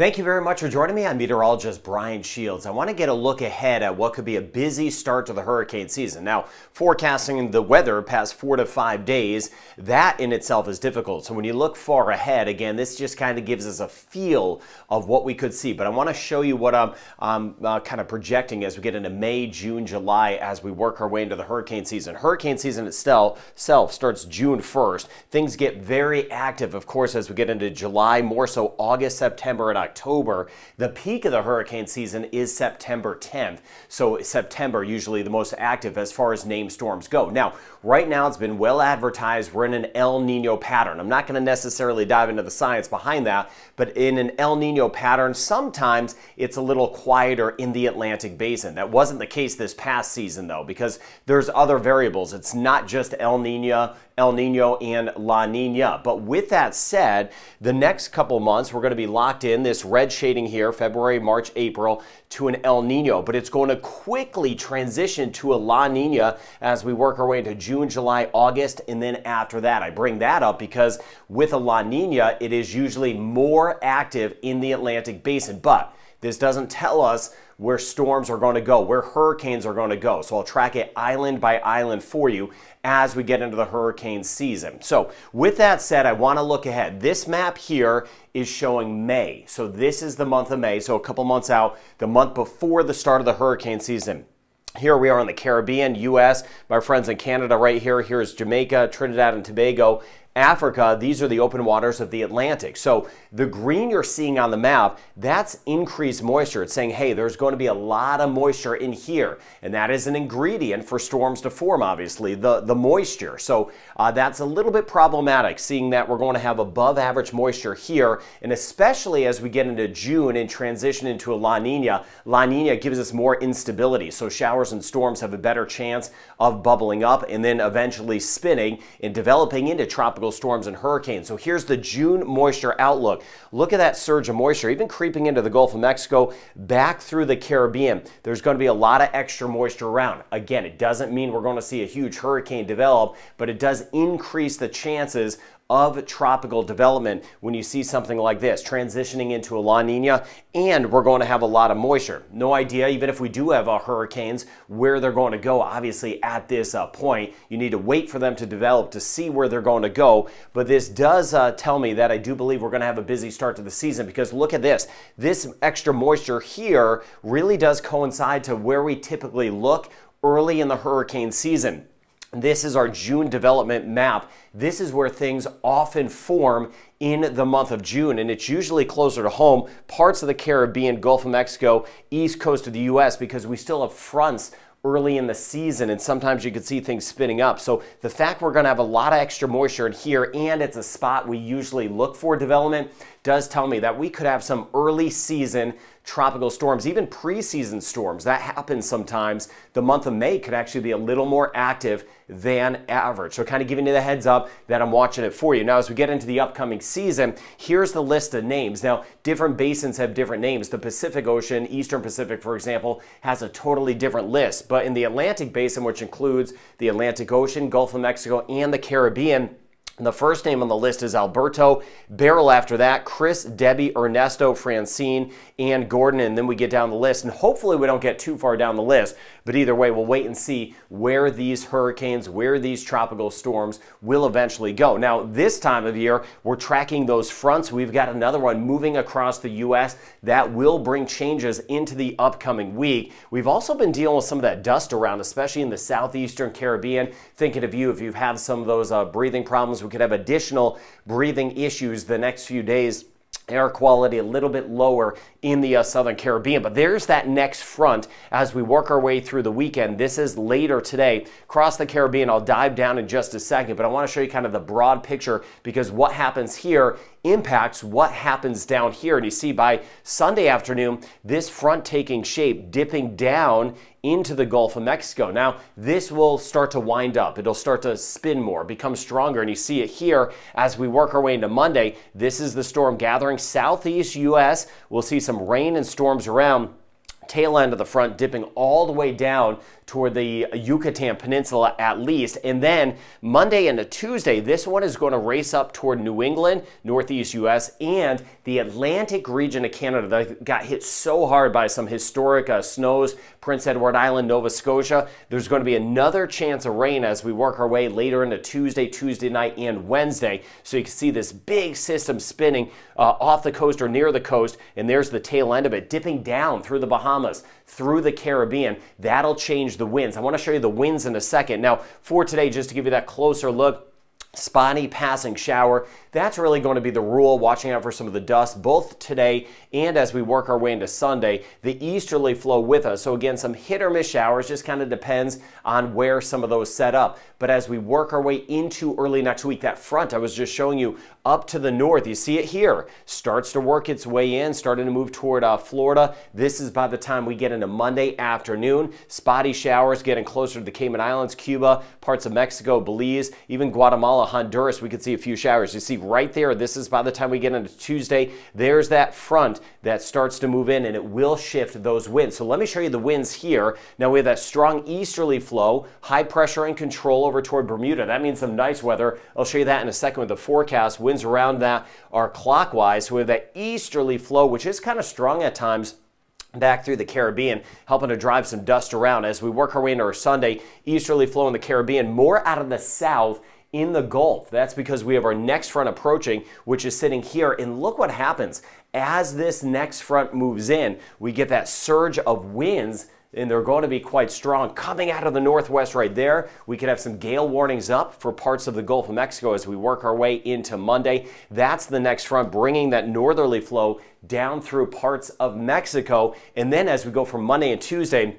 Thank you very much for joining me. I'm meteorologist Brian Shields. I want to get a look ahead at what could be a busy start to the hurricane season. Now, forecasting the weather past four to five days, that in itself is difficult. So when you look far ahead, again, this just kind of gives us a feel of what we could see. But I want to show you what I'm, I'm uh, kind of projecting as we get into May, June, July, as we work our way into the hurricane season. Hurricane season itself starts June 1st. Things get very active, of course, as we get into July, more so August, September, and October. October. The peak of the hurricane season is September 10th. So September usually the most active as far as named storms go. Now, right now it's been well advertised we're in an El Nino pattern. I'm not going to necessarily dive into the science behind that, but in an El Nino pattern, sometimes it's a little quieter in the Atlantic basin. That wasn't the case this past season though, because there's other variables. It's not just El Nino, El Nino and La Nina. But with that said, the next couple months we're going to be locked in this red shading here, February, March, April, to an El Nino, but it's going to quickly transition to a La Nina as we work our way into June, July, August, and then after that. I bring that up because with a La Nina, it is usually more active in the Atlantic basin, but this doesn't tell us where storms are going to go, where hurricanes are going to go. So I'll track it island by island for you as we get into the hurricane season. So with that said, I want to look ahead. This map here is showing May. So this is the month of May, so a couple months out, the month before the start of the hurricane season. Here we are in the Caribbean, U.S., my friends in Canada right here. Here's Jamaica, Trinidad and Tobago, Africa, these are the open waters of the Atlantic. So the green you're seeing on the map, that's increased moisture. It's saying, hey, there's going to be a lot of moisture in here. And that is an ingredient for storms to form, obviously, the, the moisture. So uh, that's a little bit problematic, seeing that we're going to have above average moisture here. And especially as we get into June and transition into a La Nina, La Nina gives us more instability. So showers and storms have a better chance of bubbling up and then eventually spinning and developing into tropical tropical storms and hurricanes. So here's the June moisture outlook. Look at that surge of moisture, even creeping into the Gulf of Mexico, back through the Caribbean. There's going to be a lot of extra moisture around. Again, it doesn't mean we're going to see a huge hurricane develop, but it does increase the chances of tropical development when you see something like this transitioning into a La Nina and we're going to have a lot of moisture. No idea, even if we do have uh, hurricanes, where they're going to go. Obviously, at this uh, point, you need to wait for them to develop to see where they're going to go. But this does uh, tell me that I do believe we're going to have a busy start to the season because look at this. This extra moisture here really does coincide to where we typically look early in the hurricane season. This is our June development map. This is where things often form in the month of June, and it's usually closer to home, parts of the Caribbean, Gulf of Mexico, east coast of the U.S., because we still have fronts early in the season and sometimes you can see things spinning up. So the fact we're going to have a lot of extra moisture in here and it's a spot we usually look for development does tell me that we could have some early season tropical storms, even preseason storms. That happens sometimes. The month of May could actually be a little more active than average. So kind of giving you the heads up that I'm watching it for you. Now, as we get into the upcoming season, here's the list of names. Now, different basins have different names. The Pacific Ocean, Eastern Pacific, for example, has a totally different list. But in the Atlantic Basin, which includes the Atlantic Ocean, Gulf of Mexico, and the Caribbean, the first name on the list is Alberto. Beryl after that, Chris, Debbie, Ernesto, Francine, and Gordon. And then we get down the list. And hopefully we don't get too far down the list. But either way, we'll wait and see where these hurricanes, where these tropical storms will eventually go. Now, this time of year, we're tracking those fronts. We've got another one moving across the U.S. that will bring changes into the upcoming week. We've also been dealing with some of that dust around, especially in the southeastern Caribbean. Thinking of you if you've had some of those uh, breathing problems could have additional breathing issues the next few days air quality a little bit lower in the uh, southern Caribbean. But there's that next front as we work our way through the weekend. This is later today. Across the Caribbean, I'll dive down in just a second, but I want to show you kind of the broad picture because what happens here impacts what happens down here. And you see by Sunday afternoon, this front taking shape, dipping down into the Gulf of Mexico. Now, this will start to wind up. It'll start to spin more, become stronger. And you see it here as we work our way into Monday. This is the storm gathering southeast U.S. We'll see some rain and storms around tail end of the front dipping all the way down toward the Yucatan Peninsula at least. And then Monday into Tuesday, this one is going to race up toward New England, Northeast U.S., and the Atlantic region of Canada that got hit so hard by some historic uh, snows, Prince Edward Island, Nova Scotia. There's going to be another chance of rain as we work our way later into Tuesday, Tuesday night, and Wednesday. So you can see this big system spinning uh, off the coast or near the coast, and there's the tail end of it dipping down through the Bahamas, through the Caribbean. That'll change the winds. I want to show you the winds in a second. Now, for today, just to give you that closer look, spotty passing shower. That's really going to be the rule, watching out for some of the dust both today and as we work our way into Sunday. The easterly flow with us. So again, some hit or miss showers, just kind of depends on where some of those set up. But as we work our way into early next week, that front I was just showing you up to the north, you see it here, starts to work its way in, starting to move toward uh, Florida. This is by the time we get into Monday afternoon. Spotty showers getting closer to the Cayman Islands, Cuba, parts of Mexico, Belize, even Guatemala, Honduras. We could see a few showers. You see right there, this is by the time we get into Tuesday, there's that front that starts to move in and it will shift those winds. So let me show you the winds here. Now we have that strong easterly flow, high pressure and control over toward Bermuda. That means some nice weather. I'll show you that in a second with the forecast. Winds around that are clockwise. Have that easterly flow, which is kind of strong at times back through the Caribbean, helping to drive some dust around. As we work our way into our Sunday, easterly flow in the Caribbean, more out of the south in the Gulf. That's because we have our next front approaching, which is sitting here. And look what happens. As this next front moves in, we get that surge of winds and they're going to be quite strong coming out of the northwest right there. We could have some gale warnings up for parts of the Gulf of Mexico as we work our way into Monday. That's the next front, bringing that northerly flow down through parts of Mexico. And then as we go from Monday and Tuesday,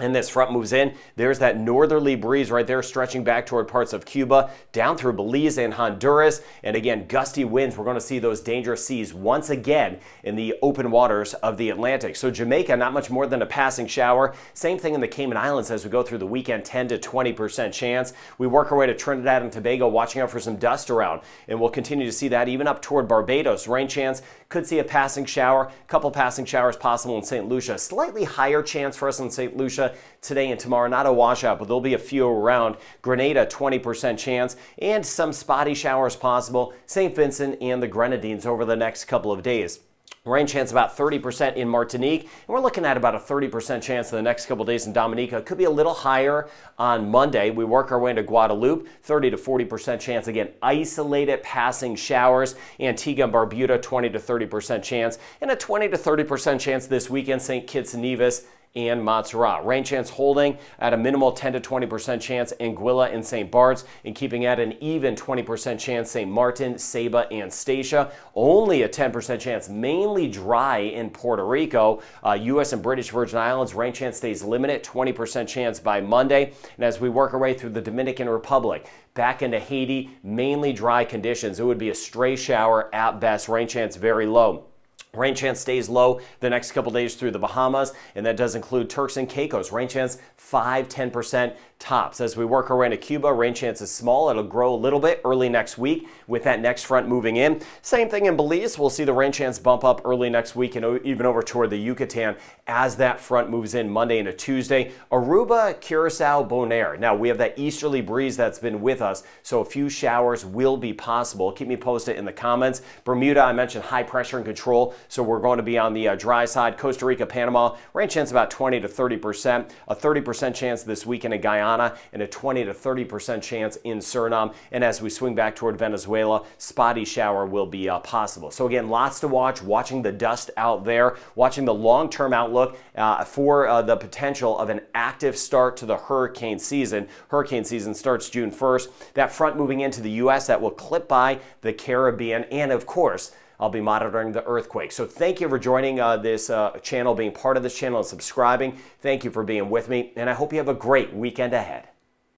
and this front moves in. There's that northerly breeze right there stretching back toward parts of Cuba, down through Belize and Honduras. And again, gusty winds. We're going to see those dangerous seas once again in the open waters of the Atlantic. So Jamaica, not much more than a passing shower. Same thing in the Cayman Islands as we go through the weekend, 10 to 20% chance. We work our way to Trinidad and Tobago, watching out for some dust around. And we'll continue to see that even up toward Barbados. Rain chance could see a passing shower, couple passing showers possible in St. Lucia. Slightly higher chance for us in St. Lucia today and tomorrow. Not a washout, but there'll be a few around. Grenada, 20% chance, and some spotty showers possible. St. Vincent and the Grenadines over the next couple of days. Rain chance about 30% in Martinique, and we're looking at about a 30% chance in the next couple days in Dominica. Could be a little higher on Monday. We work our way into Guadeloupe, 30 to 40% chance. Again, isolated passing showers. Antigua and Barbuda, 20 to 30% chance, and a 20 to 30% chance this weekend, St. Kitts and Nevis and Montserrat. Rain chance holding at a minimal 10 to 20% chance Anguilla and St. Bart's and keeping at an even 20% chance St. Martin, Saba, and Statia. Only a 10% chance, mainly dry in Puerto Rico. Uh, U.S. and British Virgin Islands, rain chance stays limited, 20% chance by Monday. And as we work our way through the Dominican Republic, back into Haiti, mainly dry conditions. It would be a stray shower at best, rain chance very low. Rain chance stays low the next couple days through the Bahamas, and that does include Turks and Caicos. Rain chance 5 10% tops. As we work our way into Cuba, rain chance is small. It'll grow a little bit early next week with that next front moving in. Same thing in Belize. We'll see the rain chance bump up early next week and even over toward the Yucatan as that front moves in Monday into Tuesday. Aruba, Curacao, Bonaire. Now we have that easterly breeze that's been with us, so a few showers will be possible. Keep me posted in the comments. Bermuda, I mentioned high pressure and control, so we're going to be on the uh, dry side. Costa Rica, Panama, rain chance about 20 to 30 percent. A 30 percent chance this weekend in Guyana and a 20 to 30 percent chance in Suriname. And as we swing back toward Venezuela, spotty shower will be uh, possible. So again, lots to watch. Watching the dust out there, watching the long-term outlook uh, for the potential of an active start to the hurricane season. Hurricane season starts June 1st. That front moving into the U.S. that will clip by the Caribbean and of course I'll be monitoring the earthquake. So thank you for joining uh, this uh, channel, being part of this channel and subscribing. Thank you for being with me, and I hope you have a great weekend ahead.